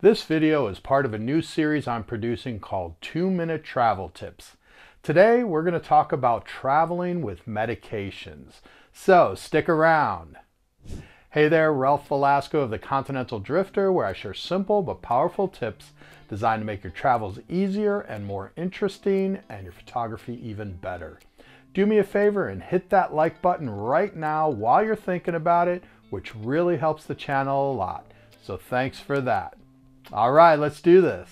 This video is part of a new series I'm producing called 2 Minute Travel Tips. Today we're going to talk about traveling with medications. So stick around. Hey there, Ralph Velasco of the Continental Drifter where I share simple but powerful tips designed to make your travels easier and more interesting and your photography even better. Do me a favor and hit that like button right now while you're thinking about it, which really helps the channel a lot. So thanks for that. All right, let's do this.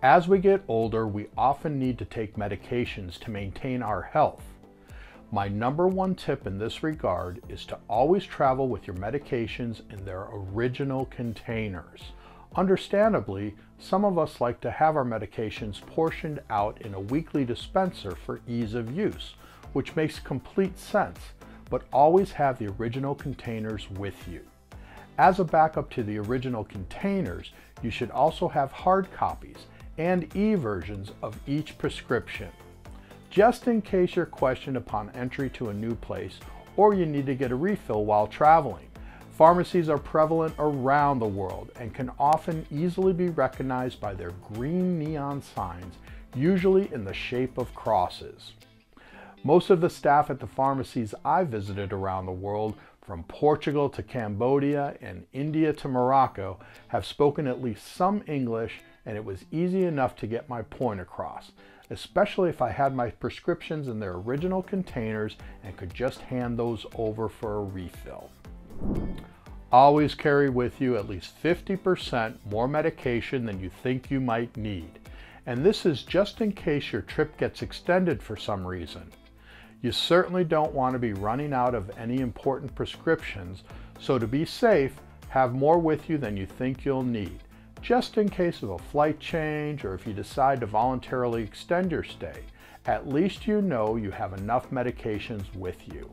As we get older, we often need to take medications to maintain our health. My number one tip in this regard is to always travel with your medications in their original containers. Understandably, some of us like to have our medications portioned out in a weekly dispenser for ease of use, which makes complete sense but always have the original containers with you. As a backup to the original containers, you should also have hard copies and e-versions of each prescription. Just in case you're questioned upon entry to a new place or you need to get a refill while traveling. Pharmacies are prevalent around the world and can often easily be recognized by their green neon signs, usually in the shape of crosses. Most of the staff at the pharmacies I visited around the world, from Portugal to Cambodia and India to Morocco, have spoken at least some English and it was easy enough to get my point across, especially if I had my prescriptions in their original containers and could just hand those over for a refill. Always carry with you at least 50% more medication than you think you might need. And this is just in case your trip gets extended for some reason. You certainly don't want to be running out of any important prescriptions, so to be safe, have more with you than you think you'll need, just in case of a flight change or if you decide to voluntarily extend your stay. At least you know you have enough medications with you.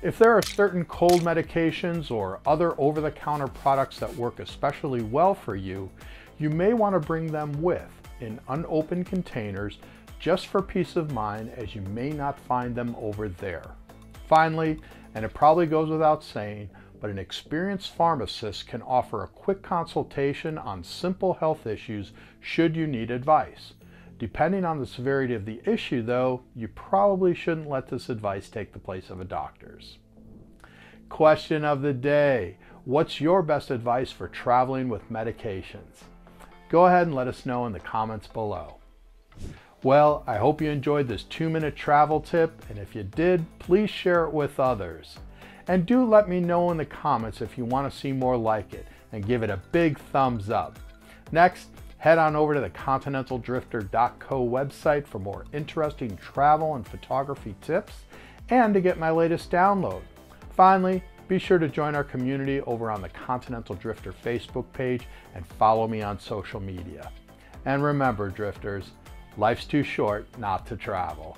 If there are certain cold medications or other over-the-counter products that work especially well for you, you may want to bring them with in unopened containers just for peace of mind as you may not find them over there. Finally, and it probably goes without saying, but an experienced pharmacist can offer a quick consultation on simple health issues should you need advice. Depending on the severity of the issue though, you probably shouldn't let this advice take the place of a doctor's. Question of the day. What's your best advice for traveling with medications? Go ahead and let us know in the comments below. Well, I hope you enjoyed this two minute travel tip, and if you did, please share it with others. And do let me know in the comments if you want to see more like it, and give it a big thumbs up. Next, head on over to the continentaldrifter.co website for more interesting travel and photography tips, and to get my latest download. Finally, be sure to join our community over on the Continental Drifter Facebook page and follow me on social media. And remember, drifters, Life's too short not to travel.